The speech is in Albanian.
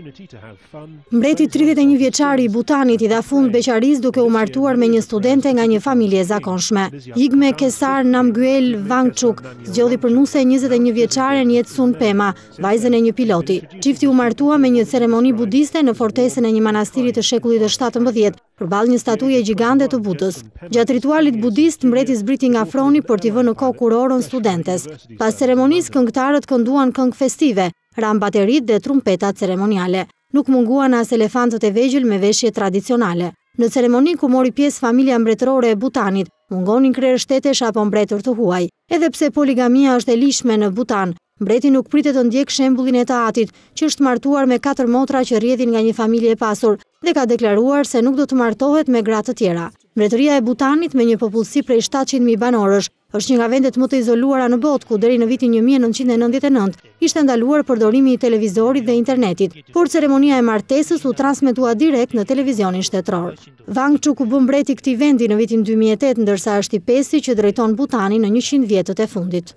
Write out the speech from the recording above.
Mbreti tridhjetë e një vjeçari i Butanit i dha fund beqarisë duke u martuar me një studente nga një familje e zakonshme. Jigme Kesar Namgyel Wangchuk zgjodhi për nuse njëzet e një vjeçaren Jetsun Pema, vajzën e një piloti. Çifti u martua me një ceremoni budiste në fortesën e një manastiri të shekullit të shtatëmbëdhjetë, përballë një statuje gjigande të Budës. Gjatë ritualit budist, mbreti zbriti nga froni për t'i vënë në kokë kurorën studentes. Pas ceremonisë, këngëtarët kënduan këngë festive, Ranë bateritë dhe trumpetat ceremoniale. Nuk munguan as elefantët e vegjël me veshje tradicionale. Në ceremoninë ku mori pjesë familja mbretërore e Butanit, mungonin krerë shtetesh apo mbretër të huaj. Edhe pse poligamia është e ligjshme në Butan, mbreti nuk pritet të ndjekë shembullin e të atit, që është martuar me katër motra që rrjedhin nga një familje e pasur dhe ka deklaruar se nuk do të martohet me gra të tjera. Mbretëria e Butanit, me një popullsi prej shtatëqind mijë banorësh, Është një nga vendet më të izoluara në botë, ku deri në vitin një mijë e nëntëqind e nëntëdhjetë e nëntë ishte ndaluar përdorimi i televizorit dhe internetit, por ceremonia e martesës u transmetua direkt në televizionin shtetëror. Wangchuk u bë mbret i këtij vendi në vitin dy mijë e tetë, ndërsa është i pesti që drejton Butanin në njëqind vjetët e fundit.